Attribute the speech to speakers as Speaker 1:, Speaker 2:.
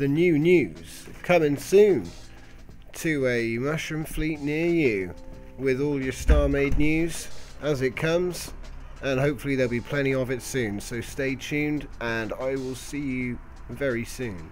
Speaker 1: the new news coming soon to a mushroom fleet near you with all your StarMade news as it comes and hopefully there'll be plenty of it soon so stay tuned and I will see you very soon.